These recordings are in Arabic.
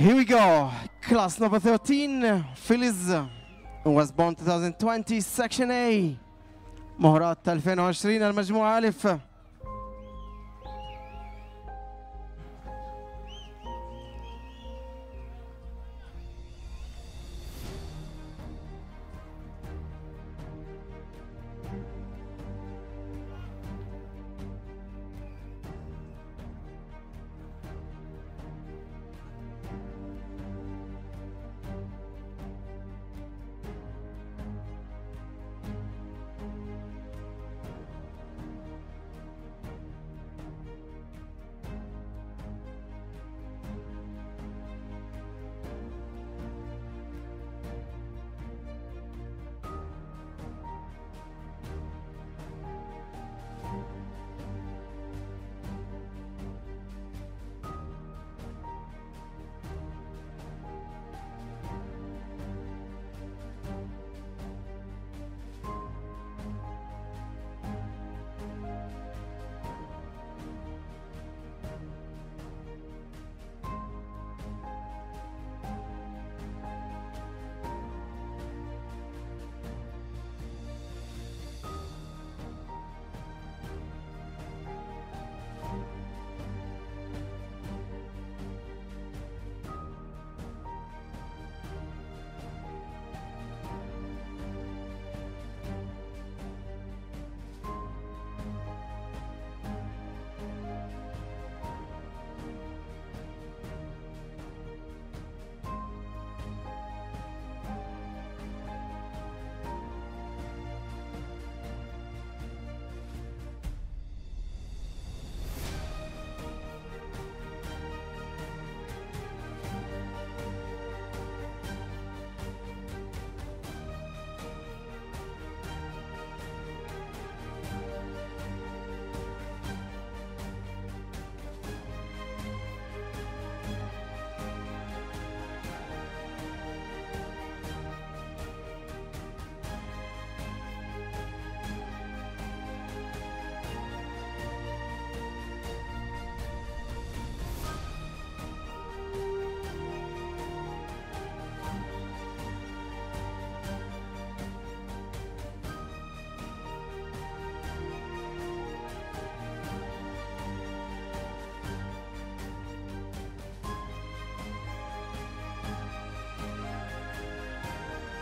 Here we go. Class number 13, Phyllis was born 2020 section A. مهارات 2020 المجموعة ألف.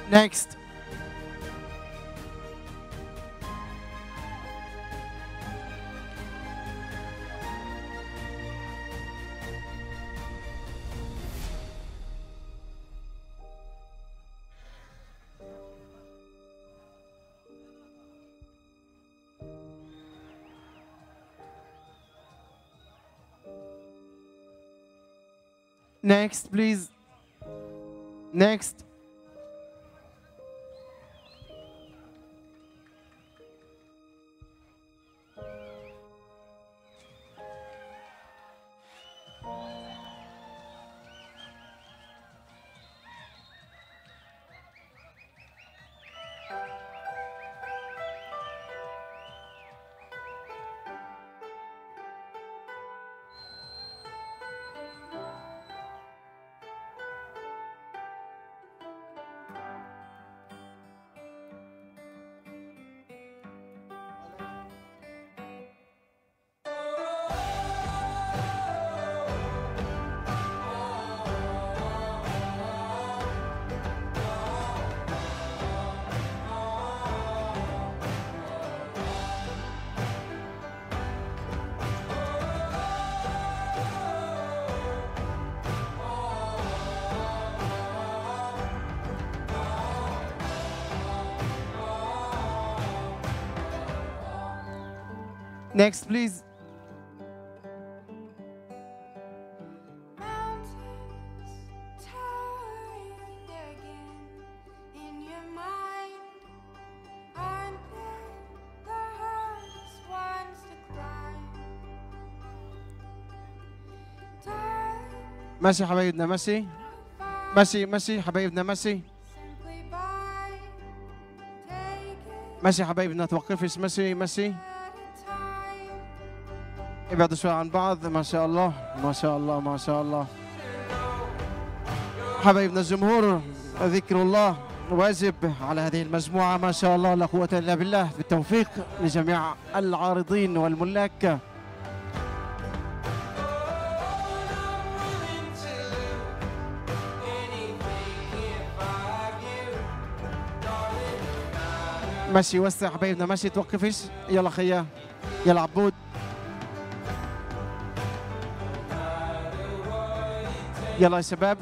Next. Next, please. Next. Climb? Time ماشي حبايبنا ماشي ماشي ماشي حبايبنا ماشي simply by taking ماشي حبايبنا توقفش ماشي ماشي at a time. ابعدوا شوي عن بعض. ما شاء الله ما شاء الله ما شاء الله. حبايبنا الجمهور ذكر الله واجب على هذه المجموعة. ما شاء الله لا قوة إلا بالله. بالتوفيق لجميع العارضين والملاك. ماشي وسع حبايبنا. ماشي توقفش. يلا خيا. يلا عبود. يلا يا شباب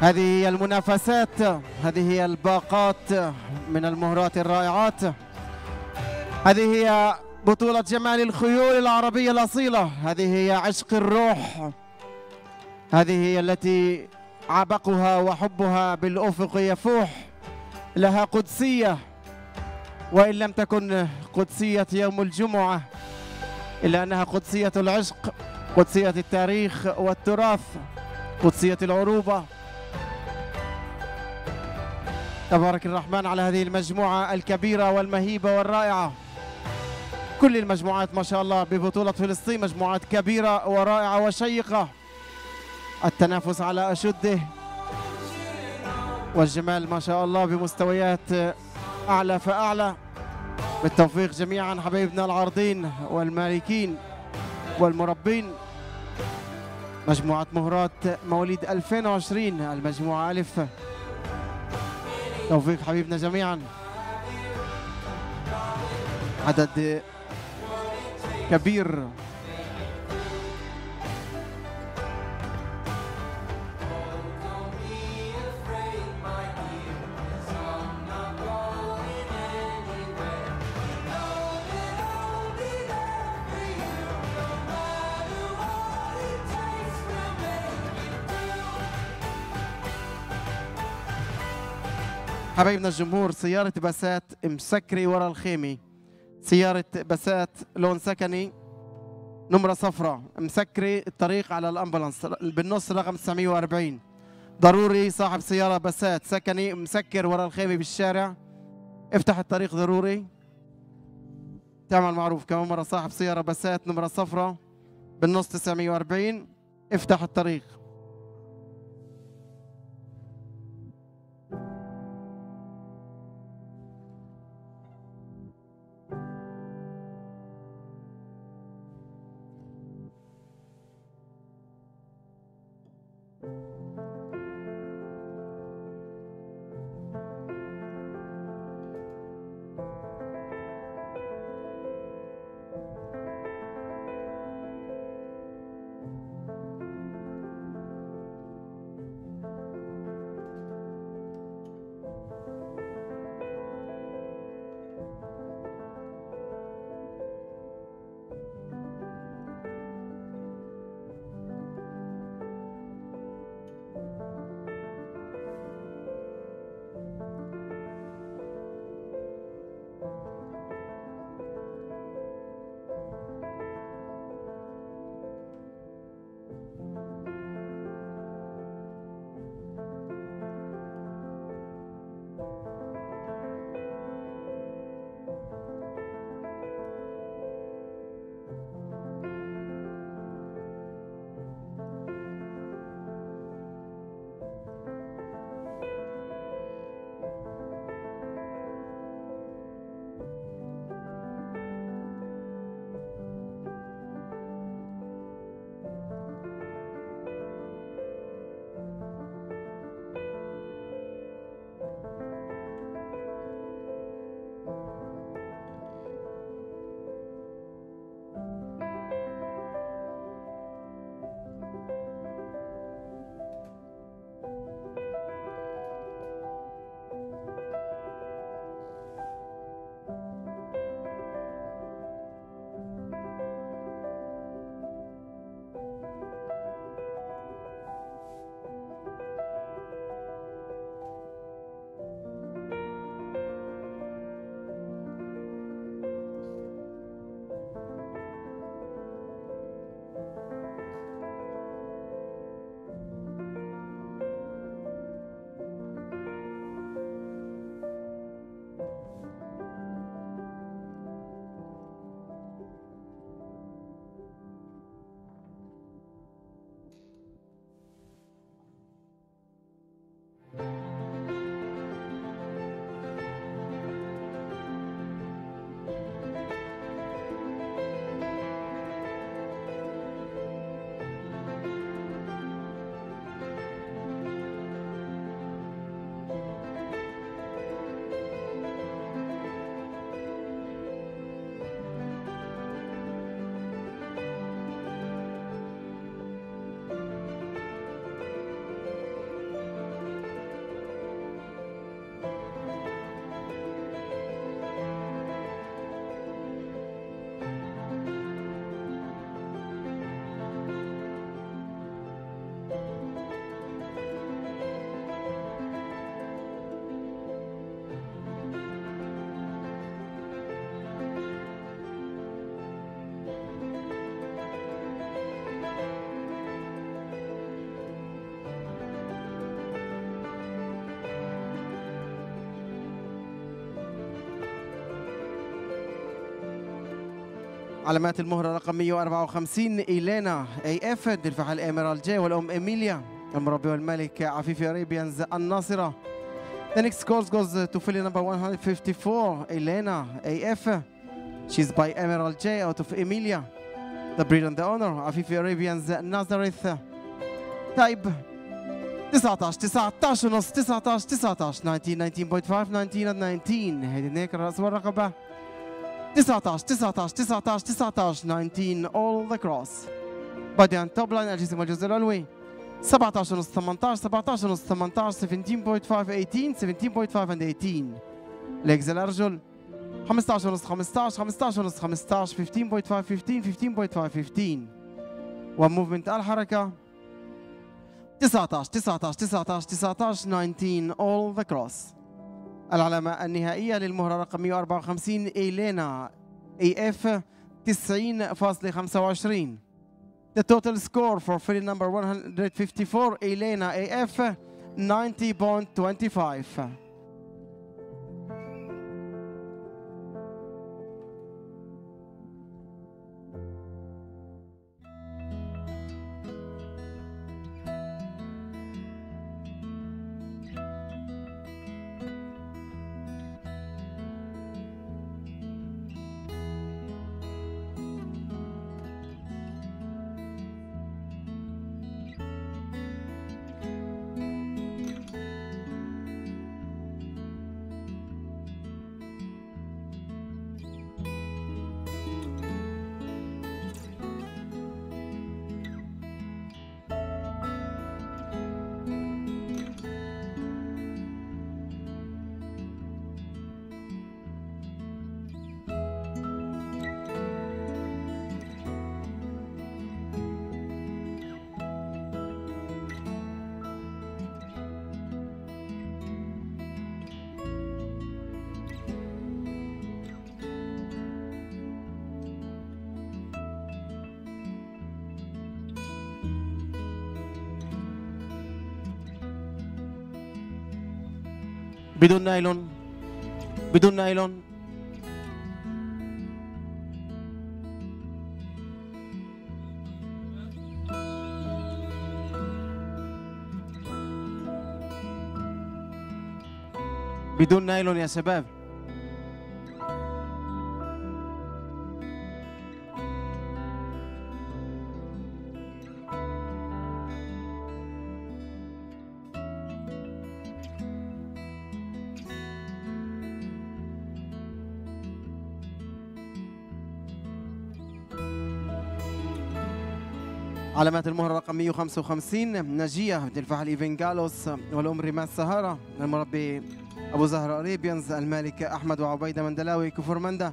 هذه هي المنافسات هذه هي الباقات من المهرات الرائعات. هذه هي بطولة جمال الخيول العربية الأصيلة. هذه هي عشق الروح. هذه هي التي عبقها وحبها بالأفق يفوح. لها قدسية وإن لم تكن قدسية يوم الجمعة إلا أنها قدسية العشق قدسية التاريخ والتراث قدسية العروبة. تبارك الرحمن على هذه المجموعة الكبيرة والمهيبة والرائعة. كل المجموعات ما شاء الله ببطولة فلسطين مجموعات كبيرة ورائعة وشيقة. التنافس على أشده. والجمال ما شاء الله بمستويات أعلى فأعلى. بالتوفيق جميعا حبايبنا العارضين والمالكين والمربين. مجموعة مهرات مواليد 2020 المجموعة ألف. توفيق حبيبنا جميعا. عدد كبير. حبايبنا الجمهور سيارة بسات مسكري ورا الخيمة. سيارة بسات لون سكني نمرة صفراء. مسكري الطريق على الأمبولانس. بالنص رقم 940 ضروري صاحب سيارة بسات سكني مسكر ورا الخيمة بالشارع. افتح الطريق ضروري. تعمل معروف كمان مرة صاحب سيارة بسات نمرة صفراء. بالنص 940 افتح الطريق. علامات المهرة رقم 154 إيلينا AF للفحل اميرالد J والام ايميليا المربي والمالك عفيفي Arabians الناصرة The next scores goes to filly number 154 Elena AF She's by Emerald J out of Emilia The breeder and the owner Afifi Arabians Nazareth Type 19 19 ونص 19 19 19 19.5 19 and 19 head and neck الرأس والرقبة 19 19 19 19 19 all the cross. and top line الجسم والجزء العلوي 17 ونص 18 17 ونص 18 17.5 18 17.5 and 18 legs الأرجل 15 ونص 15 15 ونص 15 15.5 15 15.5 15 وموفمنت الحركة 19 19 19 19 19 all the cross. العلامة النهائية للمهرة رقم 154 إيلينا اي اف 90.25 The total score for filly number 154 Elena AF 90.25 بدون نايلون بدون نايلون. بدون نايلون يا شباب. علامات المهرة رقم 155 نجية بنت الفحل ايفن جالوس والام ريمات سهارة المربي ابو زهرة Arabians المالك احمد وعبيدة مندلاوي كفر مندا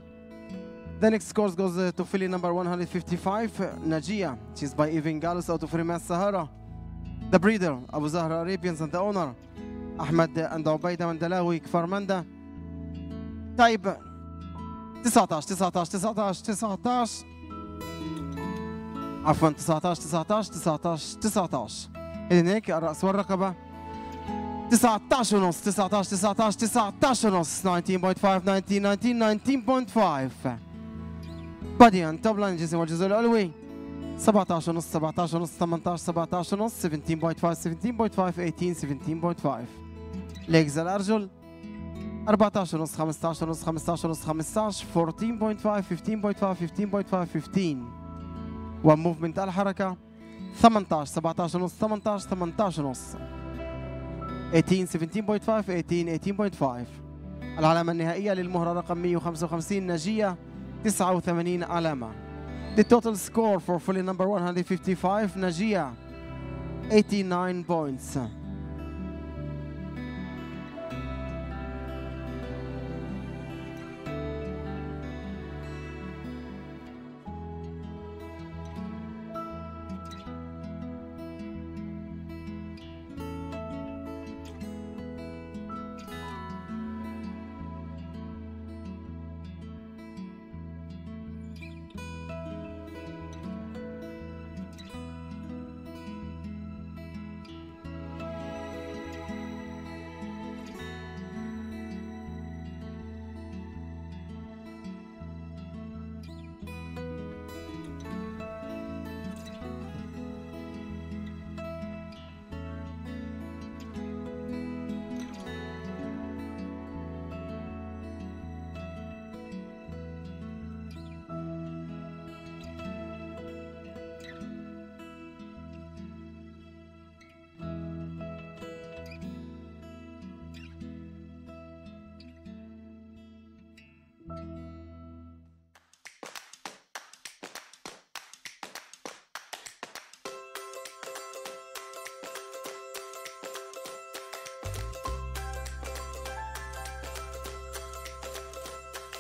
The next scores goes to filly number 155 Najia. She's by Evan Gallus out of Rimas Sahara. The breeder Abu Zahra Arabians and the owner Ahmed and Mandalawi Kfar Manda. Type 19 19 19 19 عفوا 19 19 19 19 head and neck الرأس والرقبة. 19 ونص 19 19 19 ونص. 19.5 19 19 19.5 body and topline الجسم والجزء العلوي. 17 ونص 17 ونص 18 17 ونص 17.5 17.5 18 17.5 legs الأرجل 14 ونص 15 ونص 15 ونص 15 14.5 15.5 15.5 15 وموفمنت الحركة 18 17 ونص 18 18 ونص. 18 17.5 18 18.5 العلامة النهائية للمهرة رقم 155 نجية 89 علامة. The total score for fully number 155 نجية 89 points.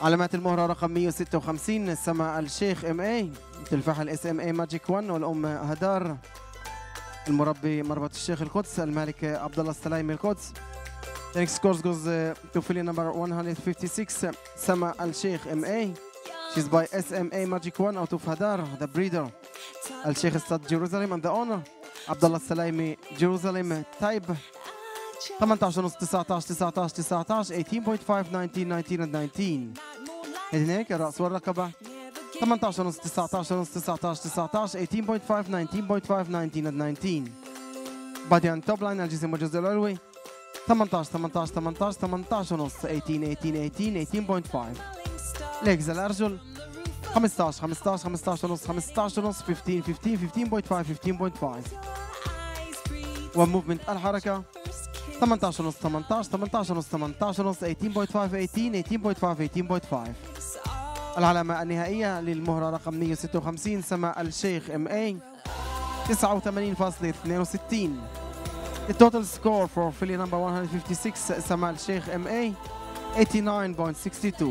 علامات المهرة رقم 156 سما الشيخ MA بنت الفحل SMA Magic 1 والام هدار المربي مربط الشيخ القدس المالك عبد الله السلايمي القدس next scores goes uh, to filly number 156 Sama Al Sheikh MA She's by SMA Magic 1 out of Hadar, the breeder Al Sheikh Stud Jerusalem and the owner Abdullah Salaimi Jerusalem type 18 ونص 19 19 19 18.5 19 19 and 19 head and neck الرأس والرقبة. 18 ونص 19 ونص 19 19 18.5 19.5 19 and 19 body and topline الجسم والجزء العلوي 18 18 18 18 ونص 18 18 18 18.5 legs الأرجل 15 15 15 ونص 15 ونص 15 15 15.5 15.5 وموفمنت الحركة 18 ونص 18 18 ونص 18 ونص 18.5 18 18.5 18.5 العلامة النهائية للمهرة رقم 156 سما الشيخ إم اي 89.62 The total score for filly number 156 سما الشيخ إم اي 89.62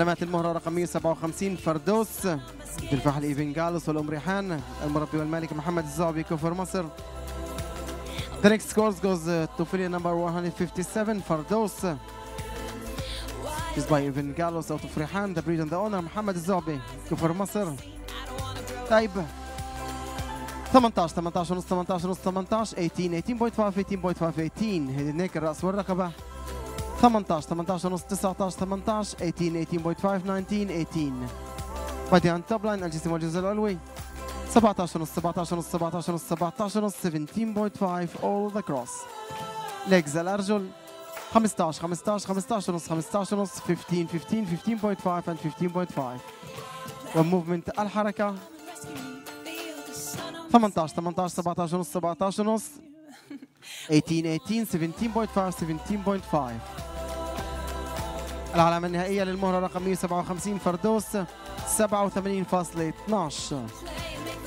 علامات المهرة رقم 157 فردوس بنت الفحل ايفن جالوس والام ريحان المربي والمالك محمد الزعبي كفر مصر. The next scores goes uh, to filly number 157 Firdous. Is by Ivan Gallos out of Rihan, the breeder and the owner Mohammad Zoabi Kfar Masr. Type. 18 18 ونص 18 ونص 18 18 18.5 18.5 18 head and neck الراس والرقبة. 18 18 ونص 19 18 18 18.5 19 18 body and topline الجسم والجزء العلوي 17 ونص 17 ونص 17 ونص 17 ونص 17.5 all across. Legs الارجل 15 15 15 ونص 15 ونص 15 15 15.5 and 15.5 و movement الحركه 18 18 17 ونص 17 ونص. 18 18 17.5 17.5 العلامة النهائية للمهرة رقم 157 فردوس 87.12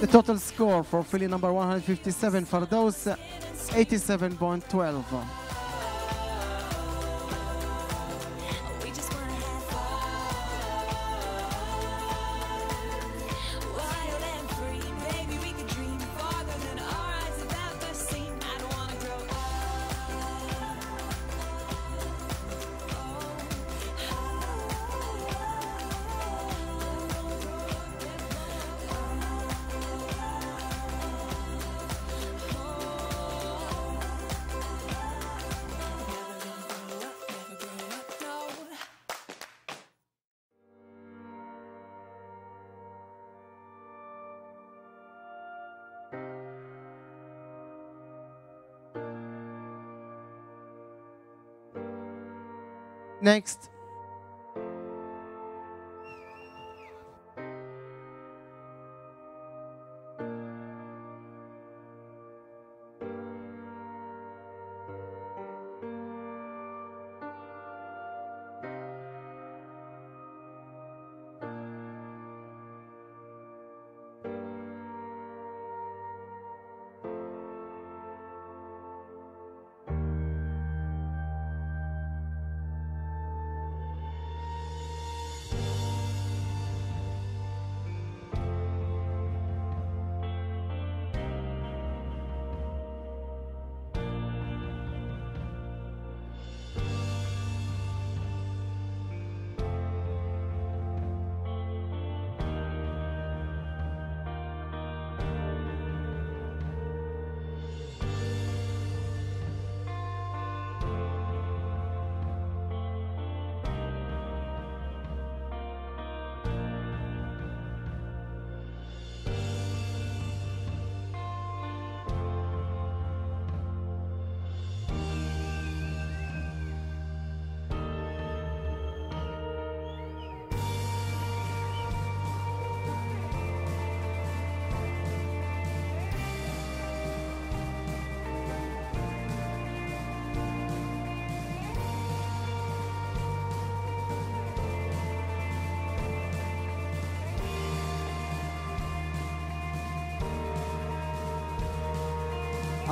The total score for filly number 157 فردوس 87.12 Next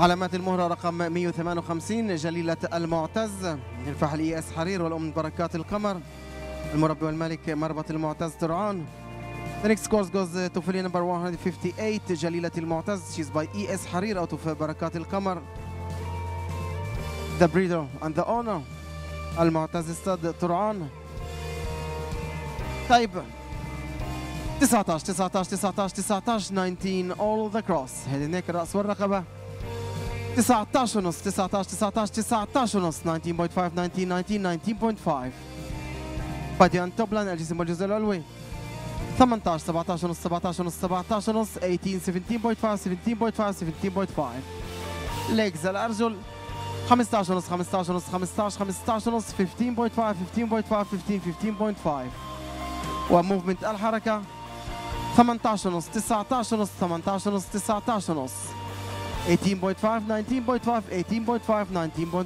علامات المهرة رقم 158 جليلة المعتز الفحل إي إس حرير والأم بركات القمر المربي والملك مربط المعتز ترعان The next course goes uh, to filly number 158 جليلة المعتز she's by ES حرير out of بركات القمر. The breeder and the owner المعتز استاد ترعان طيب 19 19 19 19 19 all the cross. هيد هناك الرأس والرقبة. 19 ونص 19 19 19 ونص 19.5 19 19 19.5 body and topline الجسم والجزء العلوي. 18 17 ونص 17 ونص 17 ونص 18 17.5 17.5 17.5 Legs الأرجل 15 ونص 15 ونص 15 15 ونص 15.5 15.5 15 15.5 و movement الحركة 18 ونص 19 ونص 18 ونص 19 ونص. 18.5 19.5 18.5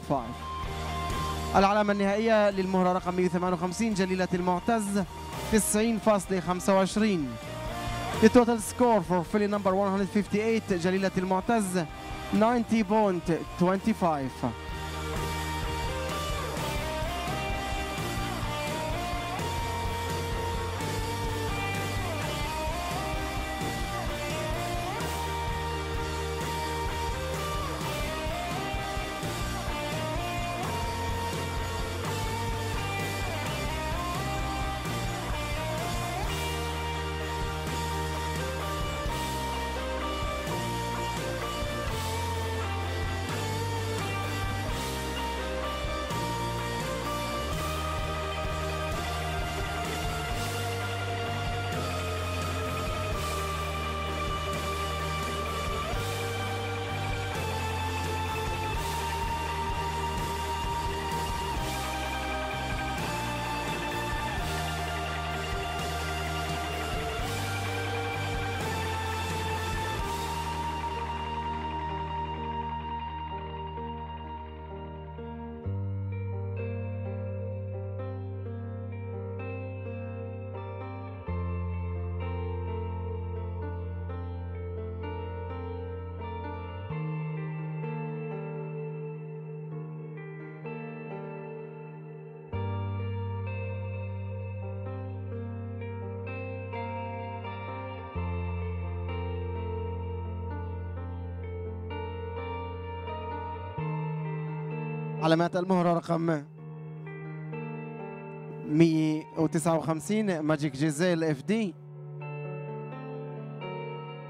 19.5 العلامة النهائية للمهرة رقم 158 جليلة المعتز 90.25 The total score for filly number 158 جليلة المعتز 90.25 علامات المهرة رقم 159 ماجيك جيزيل اف دي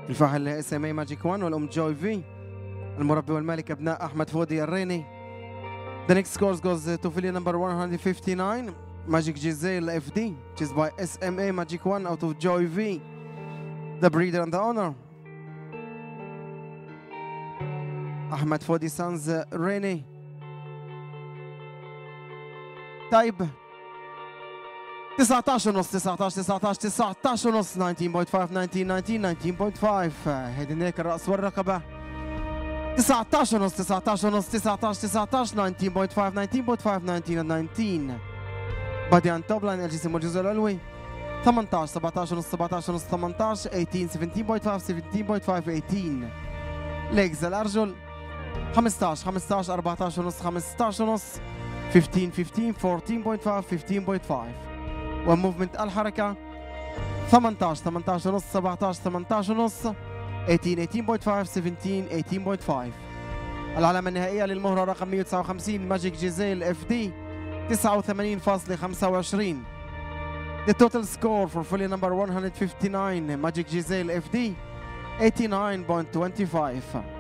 الفاحل اس ام اي ماجيك 1 والام جوي في المربي والمالك ابناء احمد فودي الريني The next scores goes to filly number 159 Magic Giselle FD is by SMA Magic 1 out of Joy V the breeder and the owner Ahmed Fodi Sons Rene Type. 19 ونص 19 19 19 ونص 19.5 19 19 19.5 Head and neck الرأس والرقبة. 19 ونص 19 ونص 19 19 19.5 19.5 19 19 Body and topline الجسم والجزء العلوي. 18 17 ونص 17 ونص 18 18 17.5 17.5 18 Legs الأرجل. 15 15 14 ونص 15 ونص. 15 15 14.5 15.5 و movement الحركة 18 18 ونص 17 18 ونص 18 18.5 17 18.5 العلامة النهائية للمهرة رقم 159 ماجيك جيزيل FD 89.25 The total score for filly number 159 Magic Giselle FD 89.25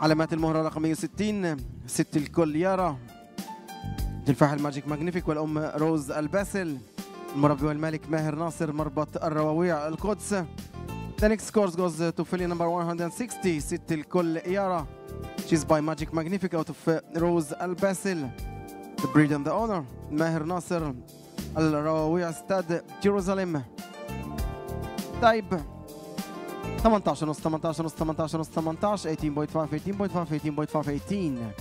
علامات المهرة رقم 160 ست الكل يارا. الفحل الماجيك ماجنيفيك والأم روز الباسل. المربي والمالك ماهر ناصر مربط الرواويع القدس. The next scores goes to filly number 160 ست الكل يارا. She's by Magic Magnific out of Rose الباسل The breeder and the owner ماهر ناصر الرواويع stud Jerusalem طيب 18 ونص 18 ونص 18 ونص 18 18.5 18.5 18.5 18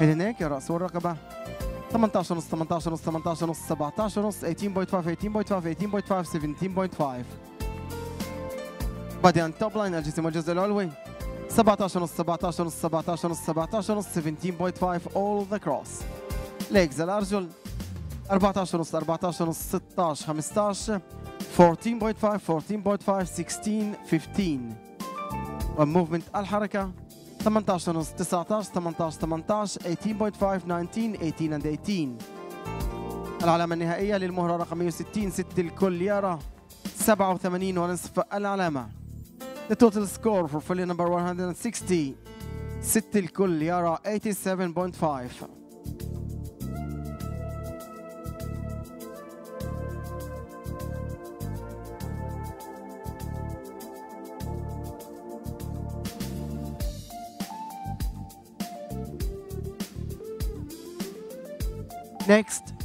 هناك الرأس والرقبة 18 ونص 18 ونص 18 ونص 17 ونص 18.5 18.5 18.5 17.5 بعدين توب لاين الجسم والجزء العلوي 17 ونص 17 ونص 17 ونص 17 ونص 17.5 all the cross. Legs الأرجل 14 ونص 14 ونص 16 15 14.5 14.5 16 15 والموفمنت الحركة 18 ونص 19 18 18 18.5 19 18 and 18 العلامة النهائية للمهرة رقم 160 ست الكل يارا 87 ونصف العلامة. The total score for filly number 160 ست الكل يارا 87.5 Next.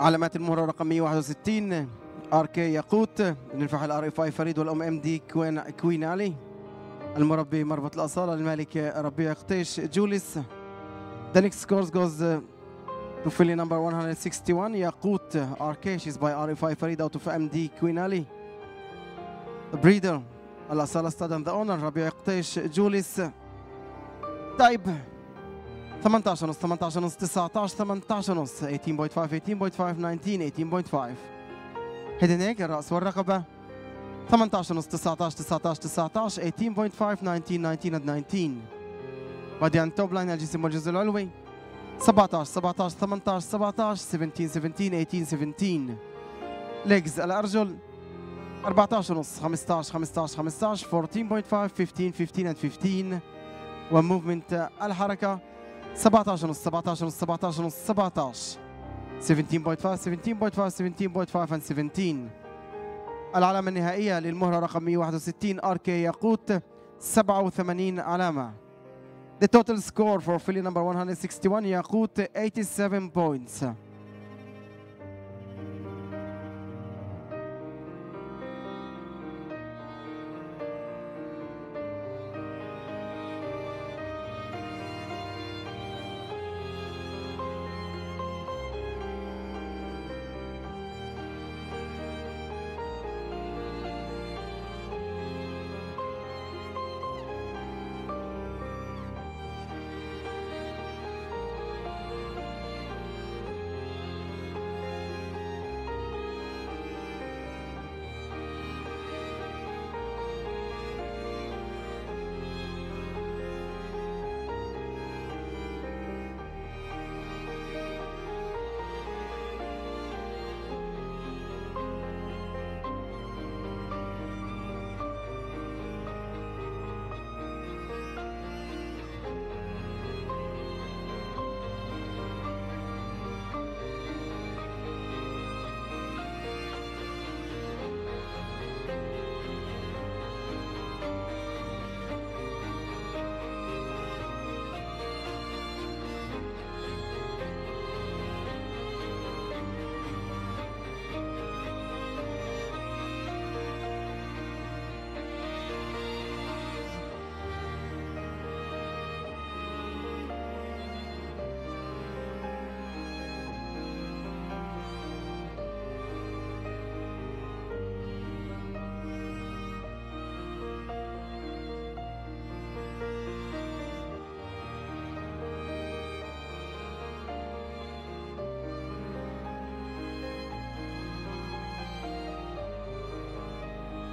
علامات المهرة رقم 161 RK ياقوت الفحل الـ RFI فريد والأم MD كوين كوين علي. المربي مربط الأصالة المالك ربيع قطيش جوليس. The next scores goes uh, to filly number 161 ياقوت RK she's by RFI فريد out of MD Queen Ali The breeder الأصالة stud and the owner ربيع قطيش جوليس. Type 18 ونص 18 ونص 19 18 ونص 18.5 18.5 19 18.5 Head and neck الرأس والرقبة. 18 ونص 19 19 19 18.5 19 19 and 19 Body and topline الجسم والجزء العلوي 17 17 18 17 17 17 18 17 Legs الأرجل 14 ونص 15 15 15 14.5 15 15 and 15 وموفمنت الحركة. 17 ونص 17 ونص 17 ونص 17 17.5 17.5 17.5 and 17 العلامة النهائية للمهرة رقم 161 آر كي ياقوت 87 علامة. The total score for filly number 161 ياقوت 87 points.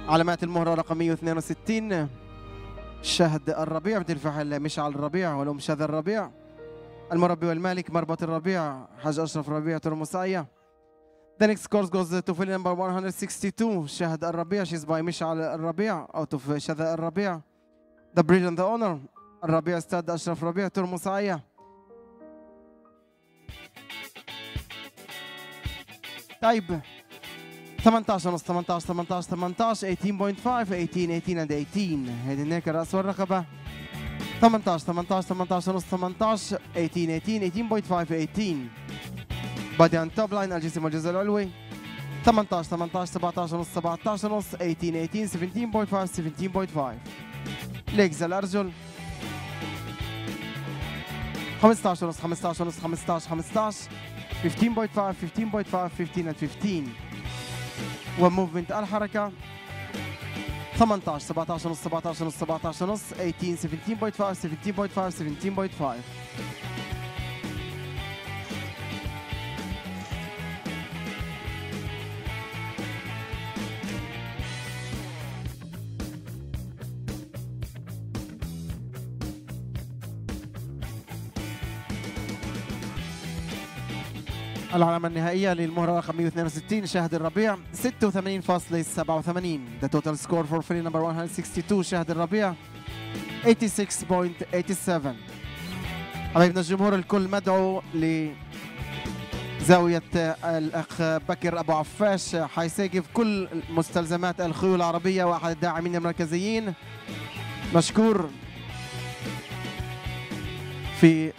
علامات المهرة رقم 162 شهد الربيع بتنفعل مشعل الربيع والأم شهد الربيع. المربي والمالك مربط الربيع حاج أشرف الربيع ترمسعية The next course goes to fill number 162 شهد الربيع she's by مشعل الربيع out of شهد الربيع. The bridge and the honor الربيع استاد أشرف ربيع ترمسعية Type. 18 ونص 18 18 18 18.5 18 18 and 18 Head and neck الرأس والرقبة. 18 18 18 ونص 18 18 18 18.5 18 Body and topline الجسم والجزء العلوي. 18 18 17 ونص 17 ونص 18 18 17.5 17.5 Legs الأرجل 15 ونص 15 ونص 15 15 15.5 15.5 15 and 15 وموفمنت الحركة 18 17 ونص 17 ونص 17 ونص 18 17.5 17.5 17.5 العلامة النهائية للمهرة رقم 162 شاهد الربيع 86.87 The total score for free number 162 شاهد الربيع 86.87 حبايبنا الجمهور الكل مدعو ل زاوية الأخ بكر أبو عفاش. حيساقف كل مستلزمات الخيول العربية وأحد الداعمين المركزيين. مشكور في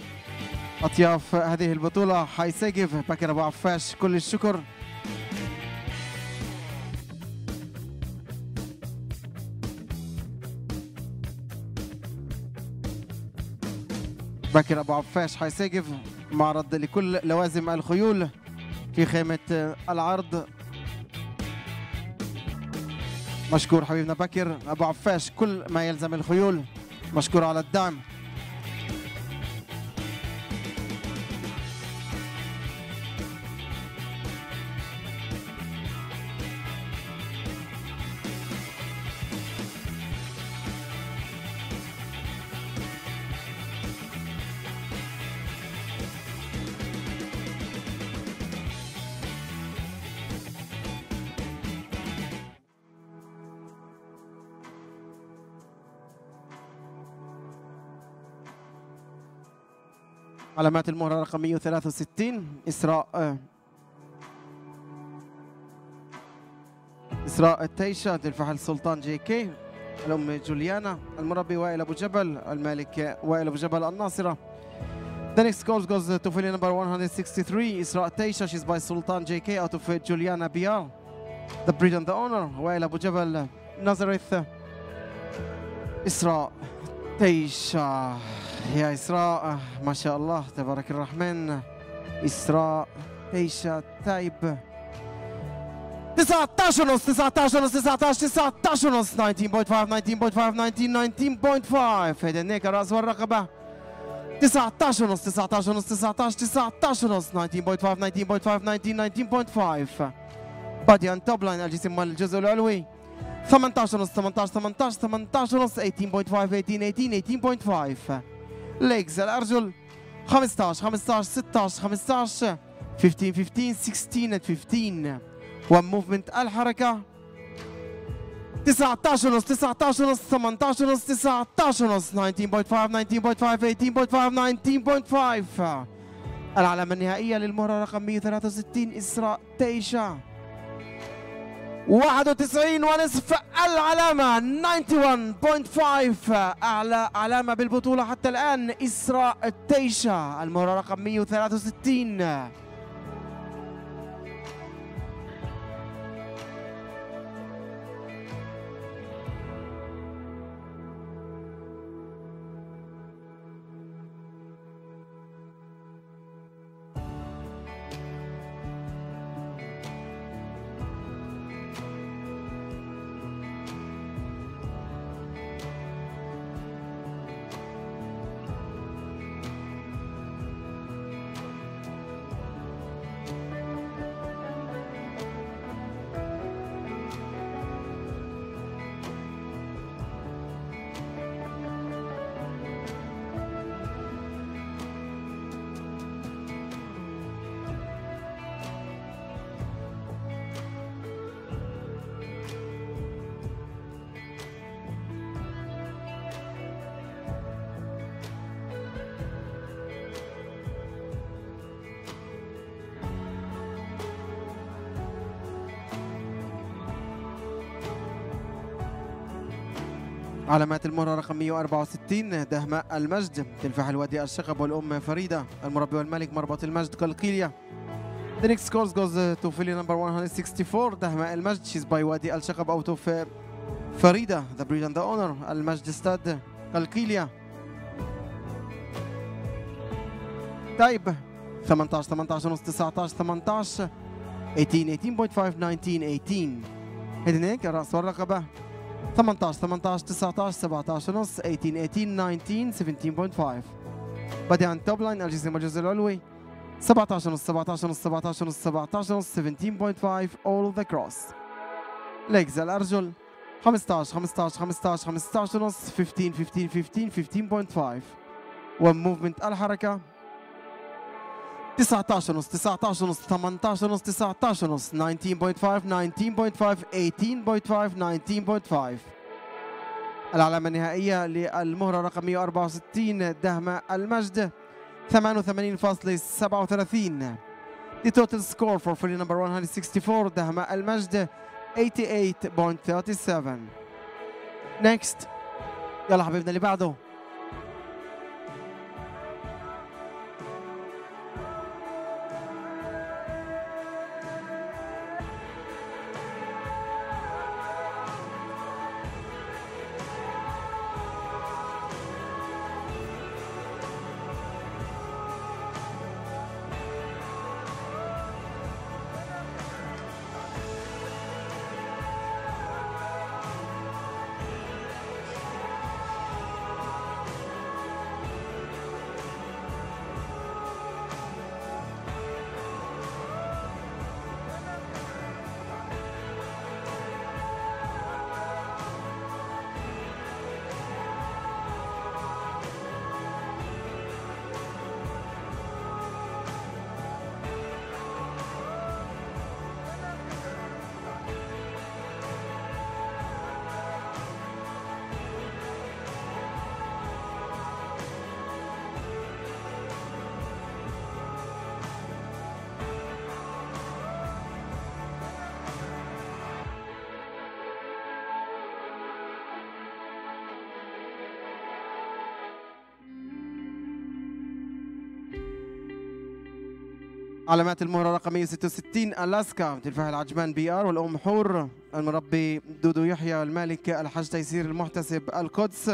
أطياف هذه البطولة. حيساقف بكر أبو عفاش كل الشكر. بكر أبو عفاش حيساقف معرض لكل لوازم الخيول في خيمة العرض. مشكور حبيبنا بكر أبو عفاش كل ما يلزم الخيول مشكور على الدعم. علامات المهرة رقم 163 إسراء آه، إسراء التيشة الفحل سلطان جي كي الأم جوليانا المربي وائل أبو جبل المالك وائل أبو جبل الناصرة. The next course goes to fill number 163 إسراء التيشة she's by Sultan JK out of Juliana Bial The breed and the honor وائل أبو جبل نازاريث إسراء تيشة يا إسراء ما شاء الله تبارك الرحمن. إسراء تيشة Type 19 ونص 19 ونص 19 19 ونص 19.5 19.5 19 19.5 Head and neck الرأس والرقبة. 19 ونص 19 ونص 19 19 ونص 19.5 19.5 19 19.5 Body and topline الجسم والجزء العلوي. 18 ونص 18 18 18 ونص 18.5 18 18 18.5 ليجز الأرجل. 15 15 16 15 15 15 16 at 15 وموفمنت الحركة. 19 ونص 19 ونص 18 ونص 19 ونص. 19.5 19.5 18.5 19.5 العلامة النهائية للمهرة رقم 163 إسراء تيشا. 91 ونصف العلامة. 91.5 أعلى علامة بالبطولة حتى الآن. إسراء التيشا المهرة رقم 163 علامات المهرة رقم 164 دهماء المجد. تلفح الوادي الشغب والأم فريدة المربي والملك مربط المجد قلقيلية The next scores goes uh, to filly number 164 دهماء المجد. She's by وادي الشغب out of uh, فريدة. The breed and the owner المجد ستاد قلقيلية طيب 18 18 ونص 19 18 18 18.5 19 18 Head and neck الرأس والرقبة. 18 18 19 17 ونص 18 18 19 17.5 Body and topline الجسم الجزء العلوي 17 ونص 17 ونص 17 ونص 17 ونص 17.5 all across. Legs الأرجل 15 15 15 15 ونص 15 15 15 15.5 و movement الحركة. 19 ونص 19 ونص 18 ونص 19 ونص 19.5 19.5 18.5 19.5 العلامة النهائية للمهرة رقم 164 دهمة المجد 88.37 The total score for filly number 164 دهمة المجد 88.37 Next. يلا حبيبنا اللي بعده. علامات المهرة رقم 166 ألاسكا. الفحل عجمان BR والأم حور. المربي دودو يحيى المالك الحاج تيسير المحتسب القدس.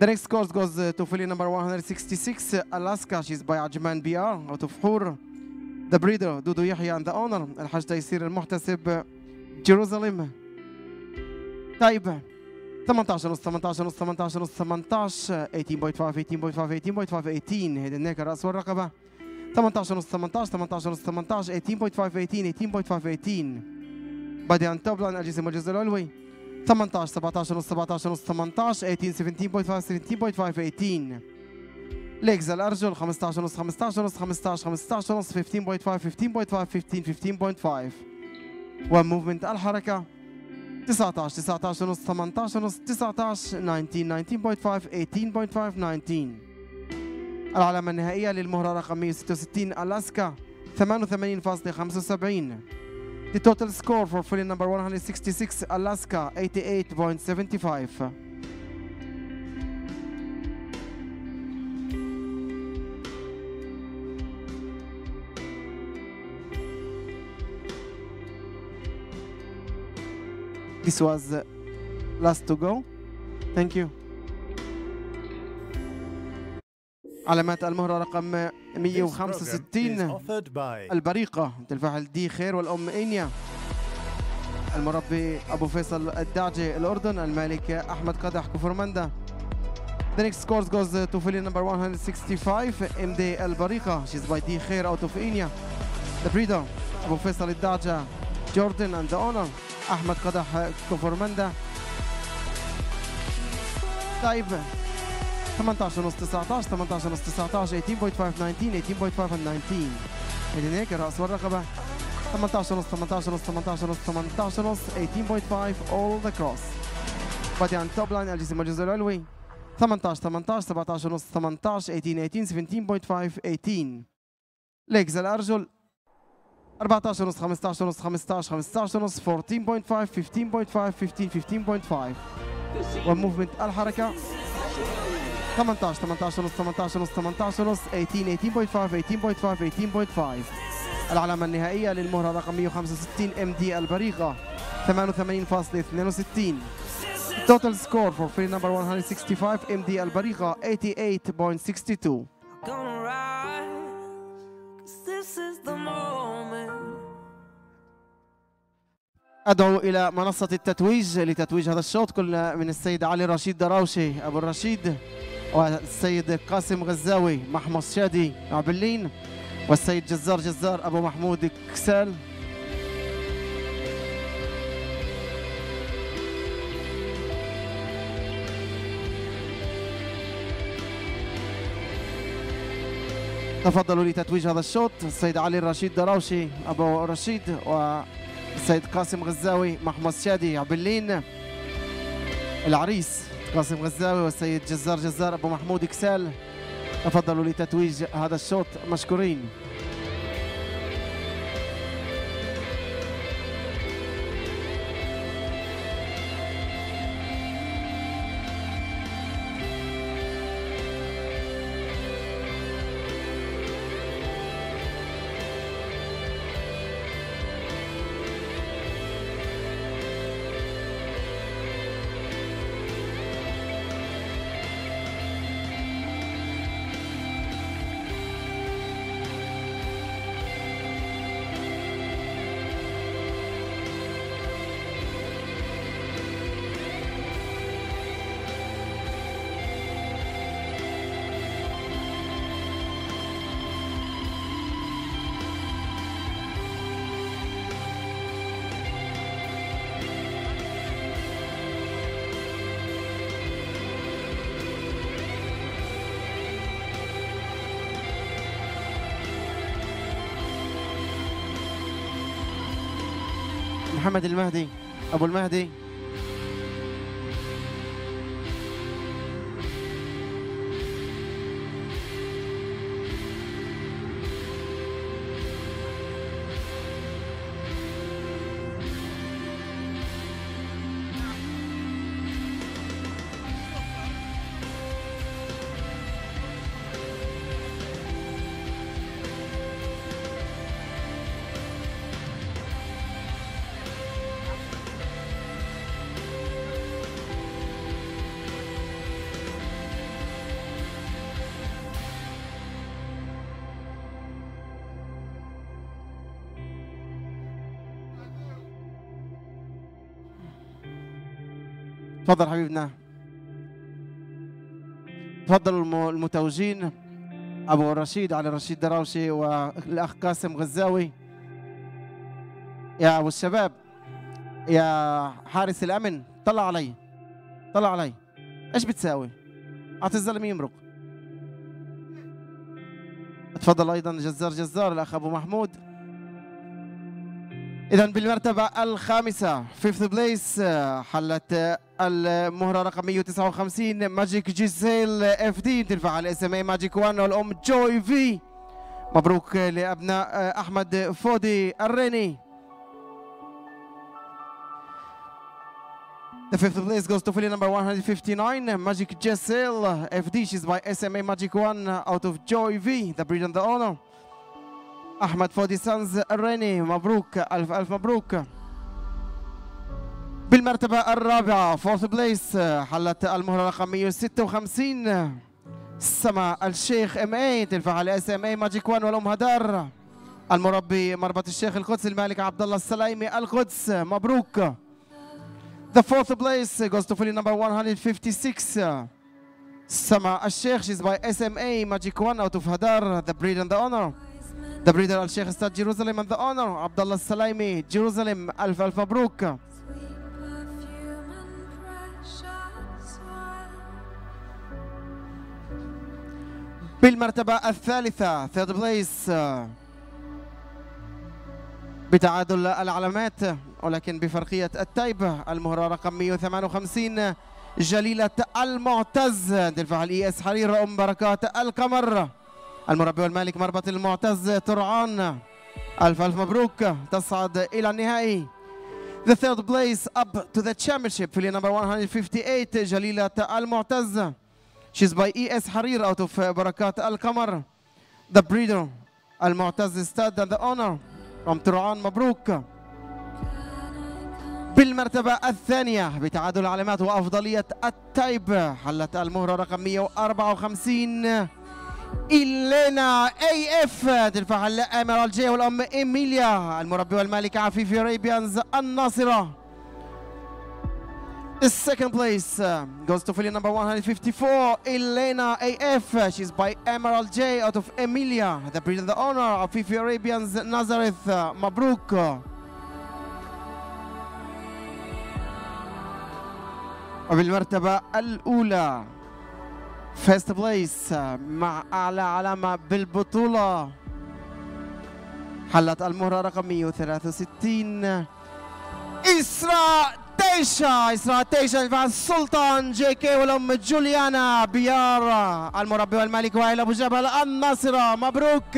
The next scores goes to filly number 166 Alaska she's by BR out of حور. The breeder دودو يحيى and the owner الحاج تيسير المحتسب Jerusalem Type 18 ونص 18 ونص 18 ونص 18 18.5 18.5 18.5 18 Head and neck الرأس والرقبة 18 ونص 18 18 ونص 18 18.5 18 18.5 18 body and top line الجسم والجزء العلوي. 18 17 ونص 17 ونص 18 18 17.5 17.5 18 legs الارجل 15 ونص 15 ونص 15 15 ونص 15.5 15.5 15 15.5 و movement الحركة. 19 19 ونص 18 ونص 19 19 19.5 18.5 19 العلامة النهائية للمهرة رقم 166 ألاسكا 88.75 The total score for filly number 166 Alaska 88.75 This was uh, last to go. Thank you. علامات المهرة رقم This program is 165 offered by البريقة تلفح الدي خير والأم إنيا المربي أبو فيصل الدعجي الأردن. المالك أحمد قدح كفرمندا The next scores goes to filly number 165 MD البريقة. She's by دي خير out of إنيا The breeder أبو فيصل الدعجة جوردن and the owner. أحمد قدح كفرمندا طيب 18 ونص 19 18 ونص 19 18.5 19 18.5 and 19 هيدي هيك الرأس والرقبة 18 ونص 18 ونص 18 ونص 18 ونص 18.5 all the cross. بدي عن توب لاين الجسم والجزء العلوي 18 18 17 ونص 18 18 18 17.5 18 legs الأرجل 14 ونص 15 ونص 15 15 ونص 14.5 15.5 15 15.5 و movement الحركة 18 18 ونص 18 ونص 18 ونص 18 18.5 18.5 18.5 العلامة النهائية للمهرة رقم 165 MD البريغة 88.62 Total score for filly number 165 MD البريغة 88.62 gonna ride. Cause this is the moment. أدعو إلى منصة التتويج لتتويج هذا الشوط كل من السيد علي رشيد دراوشي أبو الرشيد والسيد قاسم غزاوي محمود شادي عبلين والسيد جزار جزار أبو محمود كسال. تفضلوا لتتويج هذا الشوط السيد علي الرشيد دراوشي أبو رشيد والسيد قاسم غزاوي محمود شادي عبلين العريس. قاسم غزاوي والسيد جزار جزار أبو محمود كسال تفضلوا لتتويج هذا الشوط. مشكورين. محمد المهدي أبو المهدي. تفضل حبيبنا. الم- المتوجين أبو رشيد علي رشيد دراوشي والأخ قاسم غزاوي. يا أبو الشباب يا حارس الأمن طلع علي طلع علي. إيش بتساوي؟ أعطي الزلمة يمرق. تفضل أيضا جزار جزار الأخ أبو محمود. اذا بالمرتبة الخامسة fifth place حلت المهرة رقم 159 Magic Jessel FD ترفع على SMA Magic 1 والأم Joy V مبروك لأبناء أحمد فودي الريني The fifth place goes to filly number 159, Magic Jessel FD. She's by SMA Magic 1 out of Joy V, the breeder and the owner. أحمد فودي Sons الريني مبروك ألف ألف مبروك بالمرتبة الرابعة fourth place حلت المهرة رقم 156 سما الشيخ MA ترفع على SMA Magic 1 والأم هدار المربي مربط الشيخ القدس المالك عبد الله السلايمي القدس. مبروك. The fourth place goes to filly number 156 سما الشيخ she's by SMA Magic 1 out of Hadar the breeder and the owner The breeder Sheikh Stud Jerusalem and the owner Abdullah Salaimi Jerusalem ألف ألف مبروك. بالمرتبة الثالثة third place. بتعادل العلامات ولكن بفرقية ال type المهرة رقم 158 جليلة المعتز ترفع ال ES حرير أم بركات القمر. المربي والمالك مربط المعتز ترعان. ألف ألف مبروك تصعد إلى النهائي. The third place up to the championship فيلي number 158 جليلة المعتز. She's by ES حرير out of بركات القمر The breeder المعتز ستاد and the honor from ترعان مبروك بالمرتبة الثانية بتعادل العلامات وأفضلية التايب. حلت المهرة رقم 154 إلينا اي اف ترفع الاميرال جي والأم إيميليا المربي والمالك عفيفي ريبيانز الناصرة. The second place uh, goes to filly number 154, Elena AF. She's by Emerald J out of Emilia. The breed of the honor of Fifi Arabians Nazareth. Uh, Mabruk. وبالمرتبة الأولى first place مع أعلى علامة بالبطولة حلت المهرة رقم 163 إسراء تيشا إسراء تيشا مع السلطان JK والأم جوليانا بيار المربي والمالك وائل أبو جبل الناصرة مبروك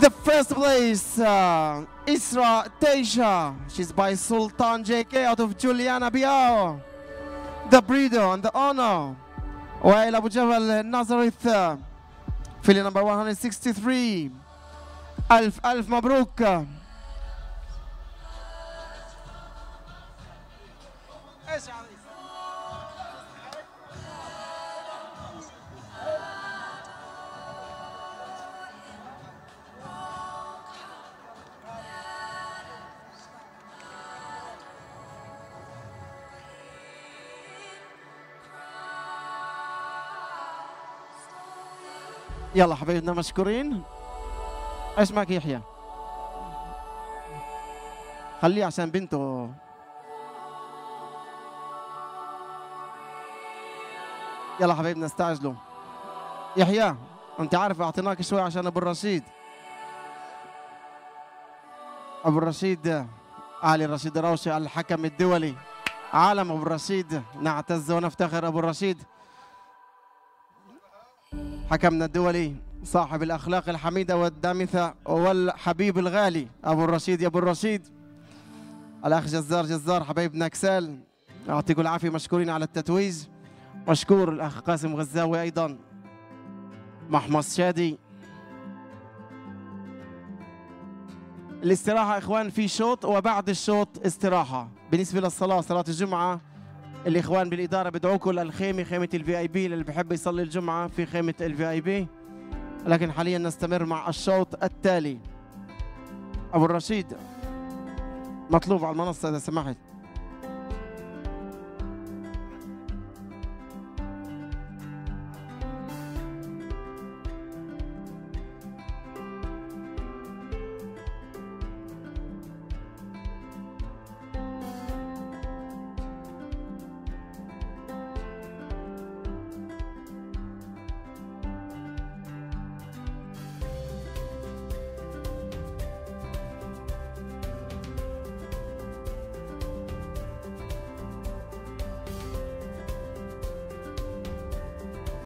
The first place, uh, Isra Teja. She's by Sultan JK out of Juliana Biao. The breeder and the honor. Wael Abu Jabal Nazareth. uh, Filly number 163. Alf يلا حبايبنا مشكورين إيش معك يحيى. خليه عشان بنته يلا حبايبنا استعجلوا يحيى انت عارف اعطيناك شوي عشان ابو الرشيد. ابو الرشيد علي الرشيد روشي الحكم الدولي. عالم ابو الرشيد نعتز ونفتخر ابو الرشيد. حكمنا الدولي صاحب الأخلاق الحميدة والدامثة والحبيب الغالي. أبو الرشيد يا أبو الرشيد. الأخ جزار جزار حبايبنا كسال. يعطيكم العافية مشكورين على التتويج. مشكور الأخ قاسم غزاوي أيضا. محمص شادي. الاستراحة إخوان في شوط وبعد الشوط استراحة. بالنسبة للصلاة صلاة الجمعة الإخوان بالإدارة بدعوكم للخيمة خيمة ال VIP اللي بحب يصلي الجمعة في خيمة ال VIP لكن حاليا نستمر مع الشوط التالي. أبو الرشيد مطلوب على المنصة إذا سمحت.